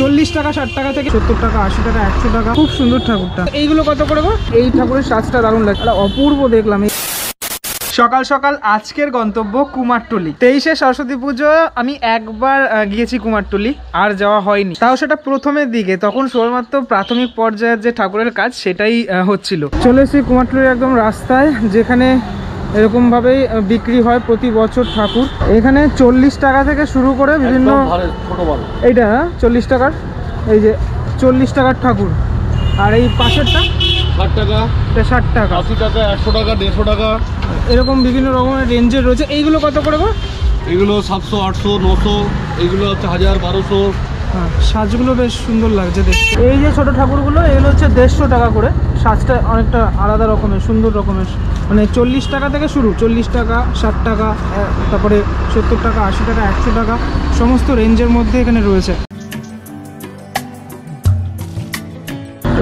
চল্লিশ টাকা, ষাট টাকা থেকে সত্তর টাকা, আশি টাকা, একশো টাকা। খুব সুন্দর ঠাকুরটা। এইগুলো কত করে গো? এই ঠাকুরের সাজটা দারুণ লাগে অপূর্ব দেখলাম। সকাল সকাল আজকের গন্তব্য কুমারটুলি। তেইশে সরস্বতী পুজো, আমি একবার গিয়েছি কুমারটুলি, আর যাওয়া হয়নি। তাও সেটা প্রথমের দিকে। তখন শুধুমাত্র প্রাথমিক পর্যায়ের যে ঠাকুরের কাজ, সেটাই হচ্ছিল। চলে এসেছি কুমারটুলির একদম রাস্তায়, যেখানে এরকম ভাবেই আহ, বিক্রি হয় প্রতি বছর ঠাকুর। এখানে চল্লিশ টাকা থেকে শুরু করে বিভিন্ন এইটা হ্যাঁ চল্লিশ টাকার এই যে চল্লিশ টাকার ঠাকুর। আর এই পাশেরটা? ষাট টাকা। এটা ষাট টাকা। আশি টাকা একশো টাকা দেড়শো টাকা। এরকম বিভিন্ন রকমের রেঞ্জের রয়েছে। এইগুলো কত করে গো? এগুলো সাতশো আটশো নশো এগুলো হচ্ছে হাজার বারোশো। হ্যাঁ সাজগুলো বেশ সুন্দর লাগছে দেখতে। এই যে ছোট ঠাকুরগুলো, এগুলো হচ্ছে দেড়শো টাকা করে। সাজটা অনেকটা আলাদা রকমের, সুন্দর রকমের। মানে চল্লিশ টাকা থেকে শুরু, চল্লিশ টাকা, ষাট টাকা তারপরে সত্তর টাকা, আশি টাকা, একশো টাকা, সমস্ত রেঞ্জের মধ্যে এখানে রয়েছে।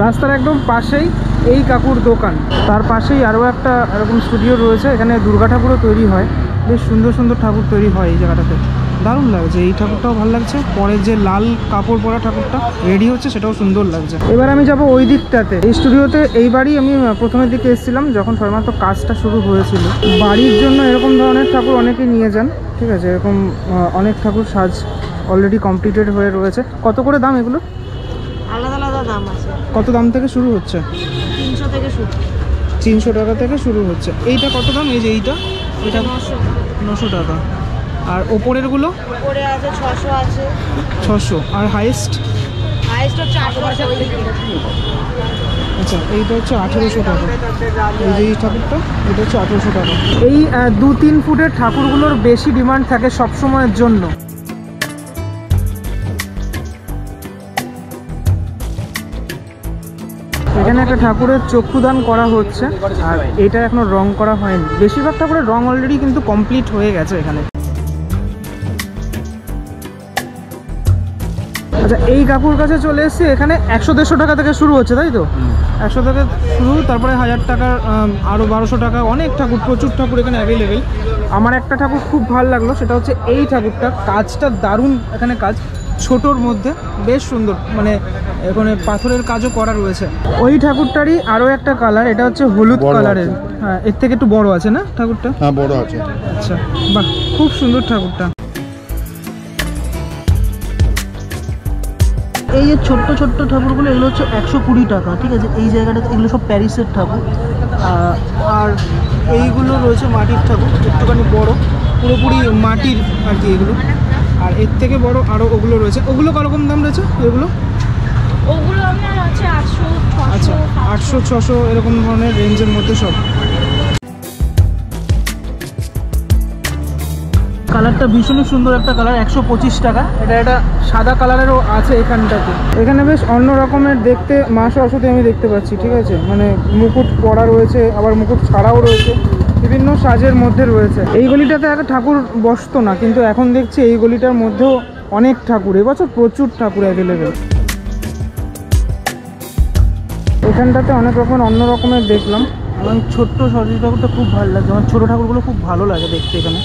রাস্তার একদম পাশেই এই কাকুর দোকান। তার পাশেই আরও একটা এরকম স্টুডিও রয়েছে, এখানে দুর্গা ঠাকুরও তৈরি হয়। বেশ সুন্দর সুন্দর ঠাকুর তৈরি হয় এই জায়গাটাতে। দারুণ লাগছে এই ঠাকুরটাও ভালো লাগছে। পরের যে লাল কাপড় পরা ঠাকুরটা রেডি হচ্ছে সেটাও সুন্দর লাগছে। এবার আমি যাব ওই দিকটাতে। এই স্টুডিওতে এইবারই আমি প্রথমের দিকে এসেছিলাম যখন সবেমাত্র কাজটা শুরু হয়েছিল। বাড়ির জন্য এরকম ধরনের ঠাকুর অনেকেই নিয়ে যান ঠিক আছে? এরকম অনেক ঠাকুর সাজ অলরেডি কমপ্লিটেড হয়ে রয়েছে। কত করে দাম এগুলো? আলাদা আলাদা দাম আছে। কত দাম থেকে শুরু হচ্ছে? তিনশো থেকে শুরু। তিনশো টাকা থেকে শুরু হচ্ছে। এইটা কত দাম? এই যে এইটা? এটা নশো টাকা। আর ওপরেরগুলো? আছে ছশো আছে। ছশো। আর হাইয়েস্ট হাইস্ট হচ্ছে আচ্ছা এইটা হচ্ছে আঠেরোশো টাকা। এই যে এই ঠাকুরটা এটা হচ্ছে আঠেরোশো টাকা। এই দু তিন ফুটের ঠাকুরগুলোর বেশি ডিমান্ড থাকে সব সময়ের জন্য। এখানে একটা ঠাকুরের চক্ষুদান করা হচ্ছে আর এটা এখনও রং করা হয়নি। বেশিরভাগ ঠাকুরের রং অলরেডি কিন্তু কমপ্লিট হয়ে গেছে এখানে। আচ্ছা এই কাকুর কাছে চলে এসেছি এখানে একশো দেড়শো টাকা থেকে শুরু হচ্ছে তাই তো? একশো টাকা শুরু তারপরে হাজার টাকার আম, আরও বারোশো টাকা অনেক ঠাকুর প্রচুর ঠাকুর এখানে অ্যাভেলেবেল আমার একটা ঠাকুর খুব ভালো লাগল সেটা হচ্ছে এই ঠাকুরটা। কাজটা দারুণ এখানে কাজ ছোটোর মধ্যে বেশ সুন্দর মানে এখানে পাথরের কাজও করা রয়েছে। ওই ঠাকুরটারই আরও একটা কালার এটা হচ্ছে হলুদ কালারের হ্যাঁ এর থেকে একটু বড় আছে না ঠাকুরটা? হ্যাঁ বড় আছে। আচ্ছা বাহ খুব সুন্দর ঠাকুরটা। এই যে ছোট্ট ছোট্ট ঠাকুরগুলো এগুলো হচ্ছে একশো কুড়ি টাকা ঠিক আছে? এই জায়গাটাতে এগুলো সব প্যারিসের ঠাকুর। আর এইগুলো রয়েছে মাটির ঠাকুর একটুখানি বড় পুরোপুরি মাটির আর কি এগুলো। আর এর থেকে বড় আরও ওগুলো রয়েছে। ওগুলো করকম দাম রয়েছে এগুলো? ওগুলো আপনার আটশো আচ্ছা আটশো ছশো এরকম ধরনের রেঞ্জের মধ্যে সব। কালারটা ভীষণই সুন্দর একটা কালার একশো পঁচিশ টাকা। এটা একটা সাদা কালারেরও আছে এখানটাতে। এখানে বেশ অন্য রকমের দেখতে মা সরস্বতী আমি দেখতে পাচ্ছি ঠিক আছে? মানে মুকুট পরা রয়েছে আবার মুকুট ছাড়াও রয়েছে বিভিন্ন সাজের মধ্যে রয়েছে। এই গলিটাতে আগে ঠাকুর বসতো না কিন্তু এখন দেখছি এই গলিটার মধ্যেও অনেক ঠাকুর এবছর প্রচুর ঠাকুর অ্যাভেলেবেল এখানটাতে অনেক রকম অন্য রকমের দেখলাম। এবং ছোট্ট সরস্বতী ঠাকুরটা খুব ভালো লাগে আমার ছোটো ঠাকুরগুলো খুব ভালো লাগে দেখতে এখানে।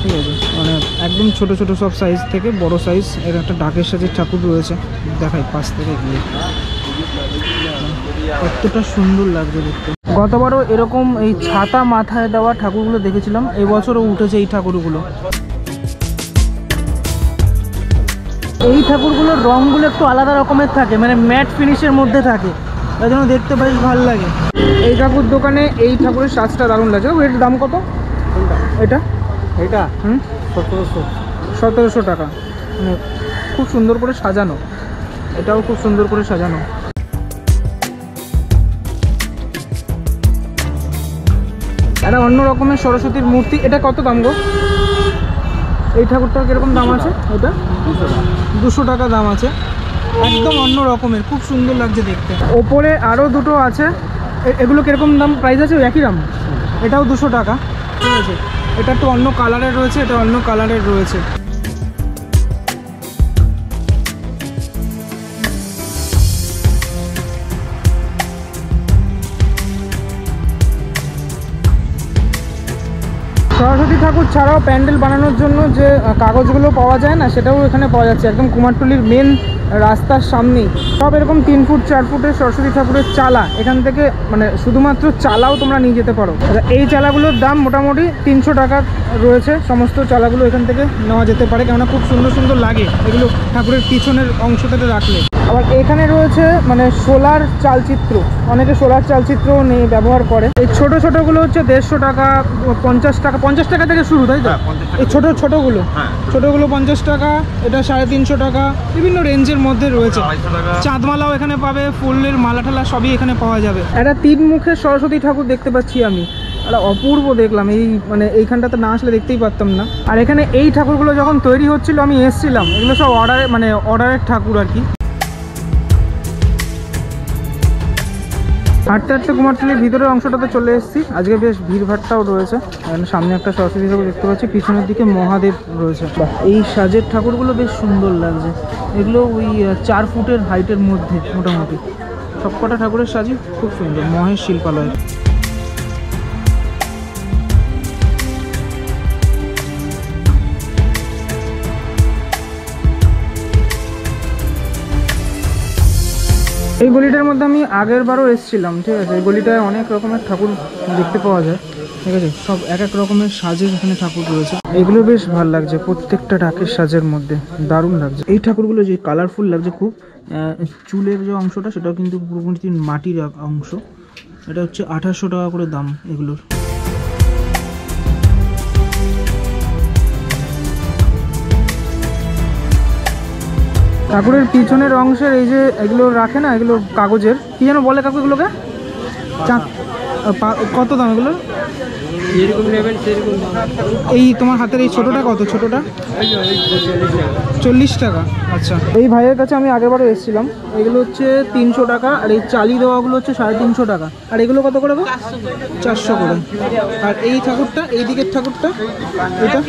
ঠিক আছে মানে একদম ছোট ছোট সব সাইজ থেকে বড় সাইজ এর একটা ডাকের সাজের ঠাকুর রয়েছে। দেখাই পাশ থেকে গিয়ে। কতটা সুন্দর লাগছে দেখতে। গতবারও এরকম এই ছাতা মাথায় দেওয়া ঠাকুরগুলো দেখেছিলাম এবছরও উঠেছে এই ঠাকুরগুলো। এই ঠাকুরগুলোর রঙগুলো একটু আলাদা রকমের থাকে মানে ম্যাট ফিনিশের মধ্যে থাকে। তাই জন্য দেখতে বেশ ভালো লাগে। এই ঠাকুর দোকানে এই ঠাকুরের সাজটা দারুণ লাগে ও, এটার দাম কত? এটা? এটা হুম? সতেরোশো। সতেরোশো টাকা। মানে খুব সুন্দর করে সাজানো। এটাও খুব সুন্দর করে সাজানো। একটা অন্য রকমের সরস্বতীর মূর্তি। এটা কত দাম গো? এই ঠাকুরটার কীরকম দাম আছে? এটা? দুশো টাকা। দাম আছে। একদম অন্য রকমের। খুব সুন্দর লাগছে দেখতে। ওপরে আরও দুটো আছে। এগুলো কীরকম দাম? প্রাইস আছে একই দাম? এটাও দুশো টাকা। ঠিক আছে। এটা একটু অন্য কালারের রয়েছে, এটা অন্য কালারের রয়েছে। সরস্বতী ঠাকুর ছাড়াও প্যান্ডেল বানানোর জন্য যে কাগজগুলো পাওয়া যায় না, সেটাও এখানে পাওয়া যাচ্ছে। একদম কুমারটুলির মেন রাস্তার সামনেই। সব এরকম তিন ফুট চার ফুটের সরস্বতী ঠাকুরের চালা। এখান থেকে মানে শুধুমাত্র চালাও তোমরা নিয়ে যেতে পারো। আচ্ছা, এই চালাগুলোর দাম মোটামুটি তিনশো টাকা রয়েছে। সমস্ত চালাগুলো এখান থেকে নেওয়া যেতে পারে কেননা খুব সুন্দর সুন্দর লাগে। এগুলো ঠাকুরের পিছনের অংশটাতে রাখলে। আবার এখানে রয়েছে মানে সোলার চালচিত্র। অনেকে সোলার চালচিত্র নিয়ে ব্যবহার করে। এই ছোট ছোটগুলো হচ্ছে দেড়শো টাকা পঞ্চাশ টাকা পঞ্চাশ টাকা থেকে শুরু তাই তো? এই ছোট ছোটগুলো। ছোটগুলো পঞ্চাশ টাকা এটা সাড়ে তিনশো টাকা বিভিন্ন রেঞ্জের মধ্যে রয়েছে। চাঁদমালাও এখানে পাবে ফুলের মালা ঠালা সবই এখানে পাওয়া যাবে। একটা তিন মুখে সরস্বতী ঠাকুর দেখতে পাচ্ছি আমি। একটা অপূর্ব দেখলাম এই মানে এইখানটাতে না আসলে দেখতেই পারতাম না। আর এখানে এই ঠাকুরগুলো যখন তৈরি হচ্ছিল আমি এসছিলাম। এগুলো সব অর্ডারে মানে অর্ডারের ঠাকুর আর কি। হাঁটতে হাঁটতে কুমারটুলির ভিতরের অংশটাতে চলে এসেছি। আজকে বেশ ভিড়ভাট্টাও রয়েছে। সামনে একটা সরস্বতী ঠাকুর দেখতে পাচ্ছি, পিছনের দিকে মহাদেব রয়েছে। এই সাজের ঠাকুরগুলো বেশ সুন্দর লাগছে। এগুলো ওই চার ফুটের হাইটের মধ্যে, মোটামুটি। সবকটা ঠাকুরের সাজই খুব সুন্দর, মহেশ শিল্পালয় এই গলিটার মধ্যে আমি আগের বারও এসেছিলাম, ঠিক আছে? এই গলিটায় অনেক রকমের ঠাকুর দেখতে পাওয়া যায়, ঠিক আছে? সব এক এক রকমের সাজের এখানে ঠাকুর রয়েছে। এগুলো বেশ ভালো লাগছে, প্রত্যেকটা ঢাকের সাজের মধ্যে। দারুণ লাগছে। এই ঠাকুরগুলো যে কালারফুল লাগছে খুব চুলের যে অংশটা, সেটাও কিন্তু পুরোপুরি মাটির অংশ। এটা হচ্ছে আঠাশশো টাকা করে দাম এগুলোর। ঠাকুরের পিছনের অংশের এই যে এগুলো রাখে না, এগুলো কাগজের, কি যেন বলে কাকু এগুলোকে? কত দাম এগুলো? এই তোমার হাতের এই ছোটটা কত? ছোটটা? চল্লিশ টাকা। আচ্ছা। এই ভাইয়ের কাছে আমি আগেরবারও এসেছিলাম। এগুলো হচ্ছে তিনশো টাকা আর এই চালি দেওয়াগুলো হচ্ছে সাড়ে তিনশো টাকা। আর এগুলো কত করে চারশো করে। আর এই ঠাকুরটা এই দিকের ঠাকুরটা এটা?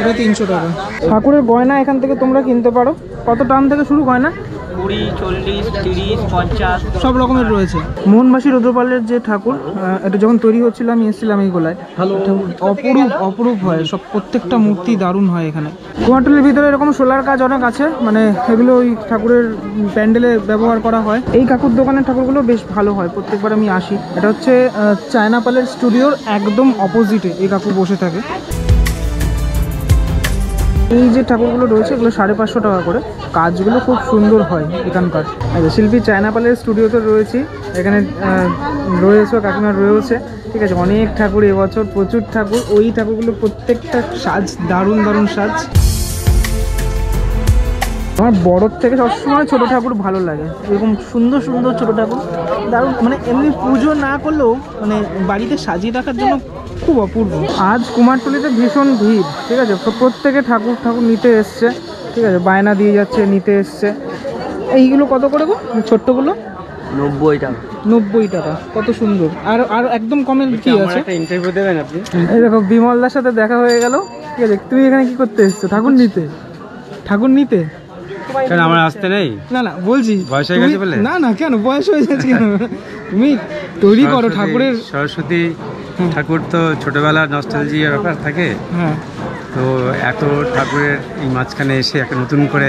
এটা তিনশো টাকা। ঠাকুরের গয়না এখান থেকে তোমরা কিনতে পারো। কত টান থেকে শুরু গয়না? কুড়ি চল্লিশ তিরিশ পঞ্চাশ। সব রকমের রয়েছে। মোহনবাসী রুদ্রপালের যে ঠাকুর এটা যখন তৈরি হচ্ছিল আমি এসেছিলাম এই গোলায়। অপরূপ অপরূপ হয়। সব প্রত্যেকটা মূর্তি দারুণ হয় এখানে। কুমারটুলির ভিতরে এরকম সোলার কাজ অনেক আছে। মানে এগুলো ওই ঠাকুরের প্যান্ডেলে ব্যবহার করা হয়। এই কাকুর দোকানের ঠাকুরগুলো বেশ ভালো হয়। প্রত্যেকবার আমি আসি। এটা হচ্ছে চায়নাপালের স্টুডিওর একদম অপোজিটে এই কাকু বসে থাকে। এই যে ঠাকুরগুলো রয়েছে, এগুলো সাড়ে পাঁচশো টাকা করে। কাজগুলো খুব সুন্দর হয় এখানকার। আচ্ছা শিল্পী চায়নাপালের স্টুডিওতে রয়েছি। এখানে রয়েছে, কাকিমা রয়েছে। ঠিক আছে, অনেক ঠাকুর, এবছর প্রচুর ঠাকুর। ওই ঠাকুরগুলো প্রত্যেকটা সাজ, দারুণ দারুণ সাজ। আমার বড়োর থেকে সবসময় ছোটো ঠাকুর ভালো লাগে। এরকম সুন্দর সুন্দর ছোটো ঠাকুর। দারুণ মানে এমনি পুজো না করলেও মানে বাড়িতে সাজিয়ে রাখার জন্য খুব অপূর্ব। আজ কুমারটুলিতে ভীষণ ভিড় ঠিক আছে? তো প্রত্যেকে ঠাকুর ঠাকুর নিতে এসছে ঠিক আছে? বায়না দিয়ে যাচ্ছে নিতে এসছে। এইগুলো কত করে গো? ছোট্টগুলো? নব্বই টাকা। নব্বই টাকা কত সুন্দর। আর আর একদম কমের কি আছে? ইন্টারভিউ দেবেন আপনি? এই দেখো বিমলদার সাথে দেখা হয়ে গেল ঠিক আছে? তুমি এখানে কি করতে এসছো? ঠাকুর নিতে? ঠাকুর নিতে? কেন আমার আসতে নেই? না না বলছি বয়স হয়ে গেছে বলে? না না কেন? বয়স হয়ে যাচ্ছে কেন? তুমি তৈরি করো ঠাকুরের সরস্বতী ঠাকুর তো ছোটবেলার নস্টালজিয়ার ব্যাপার থাকে। হ্যাঁ। তো এত ঠাকুরের এই মাঝখানে এসে একটা নতুন করে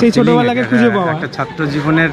সেই ছোটবেলাকে খুঁজে পাওয়া। একটা ছাত্র জীবনের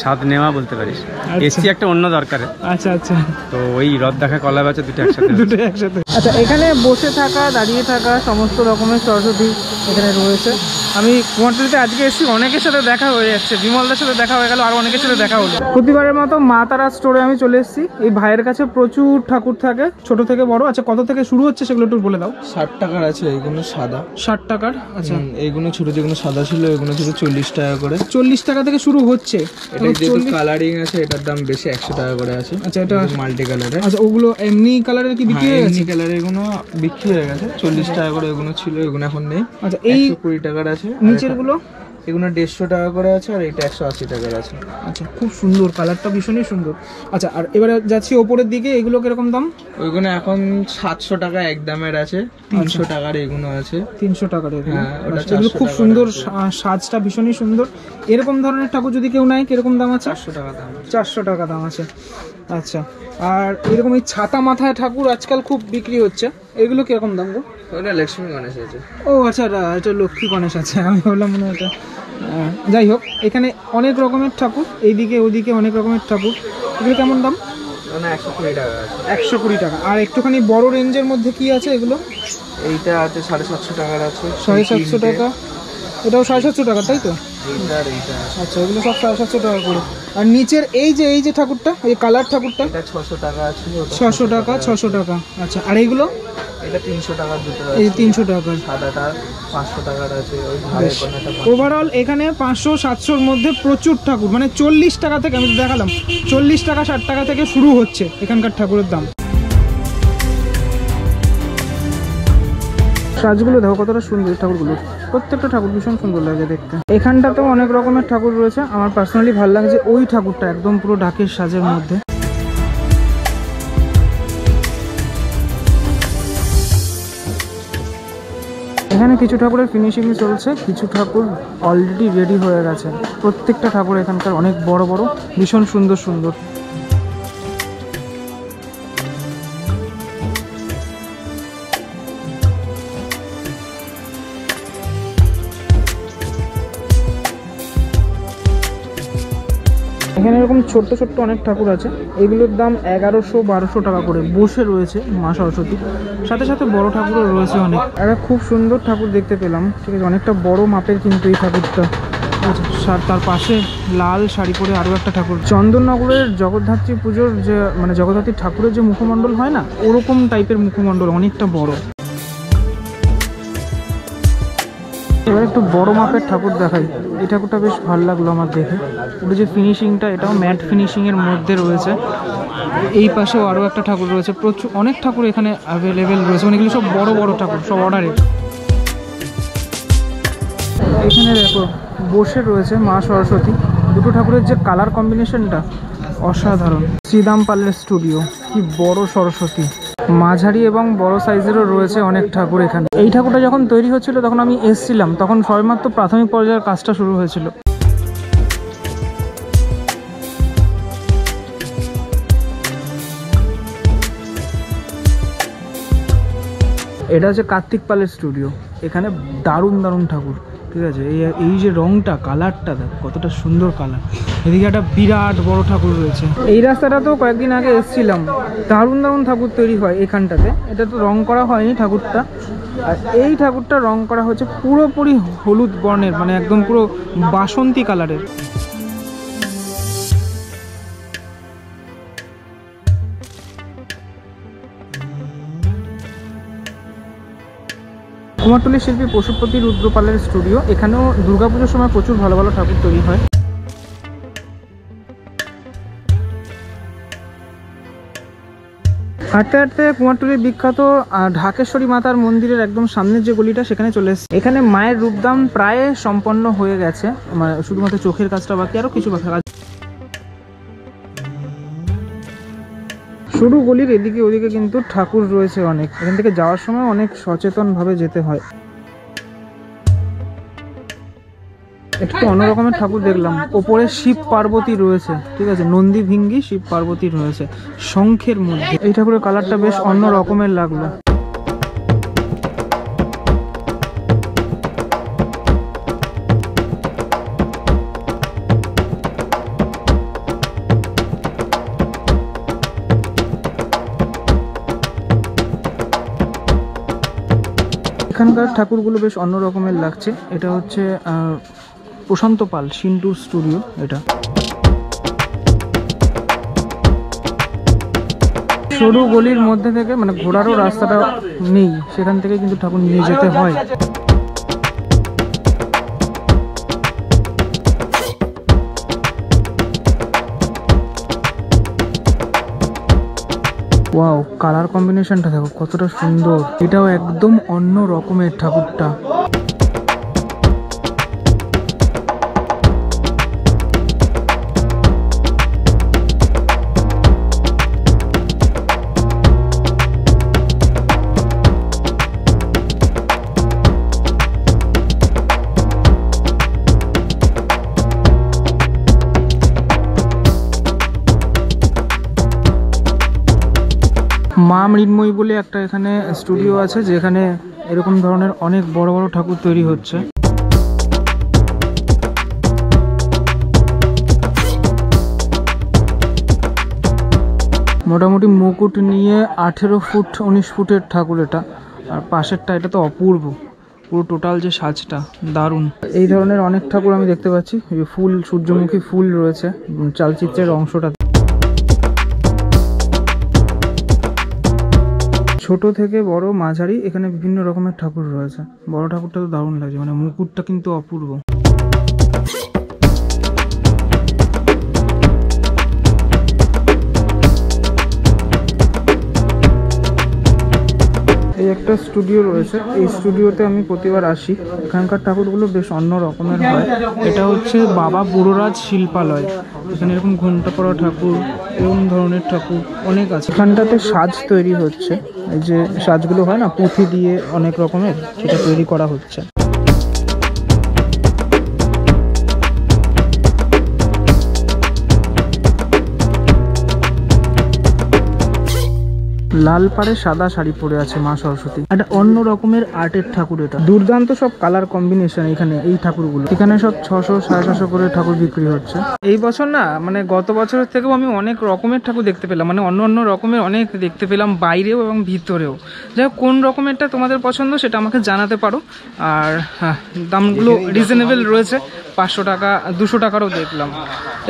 স্বাদ নেওয়া বলতে পারিস। এসছি একটা অন্য দরকারে। আচ্ছা আচ্ছা। তো ওই রথ দেখা কলা বেচা দুটো একসাথে দুটো একসাথে। আচ্ছা এখানে বসে থাকা দাঁড়িয়ে থাকা সমস্ত রকমের সরস্বতী এখানে রয়েছে। আমি কুমারটুলিতে আজকে এসেছি অনেকের সাথে দেখা হয়ে যাচ্ছে। বিমলদার সাথে দেখা হয়ে গেল আর অনেকের সাথে দেখা হলো। প্রতিবারের মতো মা তারা স্টোরে আমি চলে এসেছি। এই ভাইয়ের কাছে প্রচুর ঠাকুর থাকে ছোট থেকে বড়। আচ্ছা কত থেকে শুরু হচ্ছে সেগুলো একটু বলে দাও। ষাট টাকার আছে এইগুলো সাদা। ষাট টাকার আচ্ছা। এইগুলো ছোট যেগুলো সাদা ছিল এগুলো ছিল চল্লিশ টাকা করে। চল্লিশ টাকা থেকে শুরু হচ্ছে। এটা যেহেতু কালারিং আছে এটার দাম বেশি একশো টাকা করে আছে। আচ্ছা এটা মাল্টি কালারের আচ্ছা ওগুলো এমনি কালারের কি বিক্রি হয়ে গেছে? কালারের এগুলো বিক্রি হয়ে গেছে। চল্লিশ টাকা করে এগুলো ছিল এগুলো এখন নেই। আচ্ছা এই কুড়ি টাকার আছে। নিচেরগুলো? এগুলো দেড়শো টাকা করে আছে আর এটা একশো আশি টাকার আছে। আচ্ছা খুব সুন্দর কালারটা ভীষণই সুন্দর। আচ্ছা আর এবারে যাচ্ছি ওপরের দিকে এগুলো কীরকম দাম? ওইগুলো এখন সাতশো টাকা এক দামের আছে তিনশো টাকার এগুলো আছে। তিনশো টাকার হ্যাঁ, আচ্ছা, এগুলো 400 খুব সুন্দর। সাজটা ভীষণই সুন্দর। এরকম ধরনের ঠাকুর যদি কেউ নেয় কীরকম দাম আছে? চারশো টাকা দাম চারশো টাকা দাম আছে। আচ্ছা আর এরকম এই ছাতা মাথায় ঠাকুর আজকাল খুব বিক্রি হচ্ছে। এগুলো কীরকম দাম গো? ওটা লক্ষ্মী গণেশ আছে। ও আচ্ছা এটা- লক্ষ্মী গণেশ আছে। আমি ভাবলাম মনে হয় যাই হোক এখানে অনেক রকমের ঠাকুর এইদিকে ওদিকে অনেক রকমের ঠাকুর। এগুলো কেমন দাম? না একশো কুড়ি টাকা একশো কুড়ি টাকা। আর একটুখানি বড় রেঞ্জের মধ্যে কি আছে এগুলো? এইটা আছে সাড়ে সাতশো টাকার আছে। সাড়ে সাতশো টাকা। এটাও সাড়ে সাতশো টাকা তাই তো? আচ্ছা এগুলো সব সাড়ে সাতশো টাকা করে। আর নিচের এই যে এই যে ঠাকুরটা এই কালার ঠাকুরটা? ছশো টাকা ছশো টাকা ছশো টাকা। আচ্ছা আর এইগুলো এটা তিনশো টাকার দুটো এই তিনশো টাকার। সাদাটা পাঁচশো টাকার আছে ওই ভাড়ের কোনাটা ওভারঅল এখানে পাঁচশো সাতশোর মধ্যে প্রচুর ঠাকুর। মানে চল্লিশ টাকা থেকে আমি দেখালাম চল্লিশ টাকা ষাট টাকা থেকে শুরু হচ্ছে এখানকার ঠাকুরের দাম। সাজগুলো দেখো কতটা সুন্দর ঠাকুরগুলো। প্রত্যেকটা ঠাকুর ভীষণ সুন্দর লাগে দেখতে। এখানটাতেও অনেক রকমের ঠাকুর রয়েছে। আমার পার্সোনালি ভালো লাগছে ওই ঠাকুরটা একদম পুরো ডাকের সাজের মধ্যে। এখানে কিছু ঠাকুরের ফিনিশিং চলছে, কিছু ঠাকুর অলরেডি রেডি হয়ে গেছে। প্রত্যেকটা ঠাকুর এখানকার অনেক বড় বড়, ভীষণ সুন্দর সুন্দর। এখানে এরকম ছোট্ট ছোট্ট অনেক ঠাকুর আছে। এগুলোর দাম এগারোশো বারোশো টাকা করে বসে রয়েছে মা সরস্বতী। সাথে সাথে বড় ঠাকুরও রয়েছে অনেক। একটা খুব সুন্দর ঠাকুর দেখতে পেলাম। ঠিক আছে, অনেকটা বড় মাপের কিন্তু এই ঠাকুরটা। ঠিক তার পাশে লাল শাড়ি পরে আরও একটা ঠাকুর। চন্দননগরের জগদ্ধাত্রী পুজোর যে মানে জগদ্ধাত্রী ঠাকুরের যে মুখমণ্ডল হয় না, ওরকম টাইপের মুখমণ্ডল অনেকটা বড়। এবার একটু বড় মাপের ঠাকুর দেখাই। এই ঠাকুরটা বেশ ভালো লাগল আমার দেখে। ওটা যে ফিনিশিংটা এটাও ম্যাট ফিনিশিংয়ের মধ্যে রয়েছে। এই পাশেও আরও একটা ঠাকুর রয়েছে। প্রচুর, অনেক ঠাকুর এখানে অ্যাভেলেবেল রয়েছে। মানে এগুলো সব বড় বড় ঠাকুর, সব অর্ডারের এখানে দেখো, বসে রয়েছে মা সরস্বতী। দুটো ঠাকুরের যে কালার কম্বিনেশনটা অসাধারণ। শ্রীদাম পালের স্টুডিও কি বড় সরস্বতী। মাঝারি এবং বড় সাইজেরও রয়েছে অনেক ঠাকুর এখানে। এই ঠাকুরটা যখন তৈরি হচ্ছিল, তখন আমি এসছিলাম, তখন সবেমাত্র প্রাথমিক পর্যায়ের কাজটা শুরু হয়েছিল। এটা হচ্ছে কার্তিক পালের স্টুডিও। এখানে দারুণ দারুণ ঠাকুর। ঠিক আছে? এই এই যে রংটা, কালারটা দেখ, কতটা সুন্দর কালার। এদিকে একটা বিরাট বড় ঠাকুর রয়েছে। এই রাস্তাটা তো কয়েকদিন আগে এসছিলাম। দারুণ দারুণ ঠাকুর তৈরি হয় এখানটাতে। এটা তো রং করা হয়নি ঠাকুরটা। আর এই ঠাকুরটা রং করা হচ্ছে পুরোপুরি হলুদ বর্ণের মানে একদম পুরো বাসন্তী কালারের। কুমারটুলির শিল্পী পশুপতি রুদ্রপালের স্টুডিও। এখানেও দুর্গাপুজোর সময় প্রচুর ভালো ভালো ঠাকুর তৈরি হয়। হাঁটতে হাঁটতে কুমারটুলির বিখ্যাত ঢাকেশ্বরী মাতার মন্দিরের একদম সামনের যে গলিটা, সেখানে চলে এসেছে। এখানে মায়ের রূপদান প্রায় সম্পন্ন হয়ে গেছে। মানে শুধুমাত্র চোখের কাজটা বাকি আরও কিছু কাজ সরু গলির এদিকে ওদিকে কিন্তু ঠাকুর রয়েছে অনেক। এখান থেকে যাওয়ার সময় অনেক সচেতন ভাবে যেতে হয়। একটু অন্যরকমের ঠাকুর দেখলাম। ওপরে শিব পার্বতী রয়েছে, ঠিক আছে? নন্দী ভিঙ্গি শিব পার্বতী রয়েছে। শঙ্খের মধ্যে এই ঠাকুরের কালারটা বেশ অন্য রকমের লাগল। এখানকার ঠাকুরগুলো বেশ অন্য রকমের লাগছে। এটা হচ্ছে প্রশান্ত পাল সিন্টুর স্টুডিও, এটা। সরু গলির মধ্যে থেকে মানে ঘোরারও রাস্তাটা নেই। সেখান থেকে কিন্তু ঠাকুর নিয়ে যেতে হয়। ওয়াও কালার কম্বিনেশনটা দেখো কতটা সুন্দর। এটাও একদম অন্য রকমের ঠাকুরটা। মা মৃন্ময়ী বলে একটা এখানে স্টুডিও আছে, যেখানে এরকম ধরনের অনেক বড় বড় ঠাকুর তৈরি হচ্ছে। মোটামুটি মুকুট নিয়ে আঠেরো ফুট, উনিশ ফুটের ঠাকুর এটা। আর পাশেরটা, এটা তো অপূর্ব। পুরো টোটাল যে সাজটা, দারুণ। এই ধরনের অনেক ঠাকুর আমি দেখতে পাচ্ছি। ফুল, সূর্যমুখী ফুল রয়েছে চালচিত্রের অংশটা ছোট থেকে বড় মাঝারি, এখানে বিভিন্ন রকমের ঠাকুর রয়েছে। বড় ঠাকুরটা তো দারুণ লাগছে মানে মুকুটটা কিন্তু অপূর্ব। এই একটা স্টুডিও রয়েছে। এই স্টুডিওতে আমি প্রতিবার আসি। এখানকার ঠাকুরগুলো বেশ অন্য রকমের হয়। এটা হচ্ছে বাবা বুড়োরাজ শিল্পালয়। এখানে এরকম ঘণ্টা পড়া ঠাকুর, এরকম ধরনের ঠাকুর অনেক আছে। এখানটাতে সাজ তৈরি হচ্ছে। এই যে সাজগুলো হয় না, পুঁথি দিয়ে অনেক রকমের সেটা তৈরি করা হচ্ছে। লাল পাড়ে সাদা শাড়ি পরে আছে মা সরস্বতী। একটা অন্য রকমের আর্টের ঠাকুর এটা। দুর্দান্ত সব কালার কম্বিনেশন এখানে এই ঠাকুরগুলো। এখানে সব ছশো সাড়ে ছশো করে ঠাকুর বিক্রি হচ্ছে। এই বছর না মানে গত বছরের থেকেও আমি অনেক রকমের ঠাকুর দেখতে পেলাম। মানে অন্য অন্য রকমের অনেক দেখতে পেলাম বাইরেও এবং ভিতরেও। যাই কোন রকমেরটা তোমাদের পছন্দ সেটা আমাকে জানাতে পারো। আর হ্যাঁ, দামগুলো রিজনেবল রয়েছে। পাঁচশো টাকা দুশো টাকারও দেখলাম।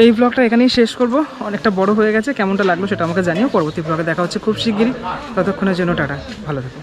এই ব্লগটা এখানেই শেষ করব। অনেকটা বড় হয়ে গেছে কেমনটা লাগল সেটা আমাকে জানিও। পরবর্তী ব্লগে দেখা হচ্ছে খুব শিগগিরই। ততক্ষণের জন্য টাটা ভালো থেকো।